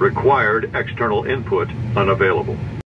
Required external input unavailable.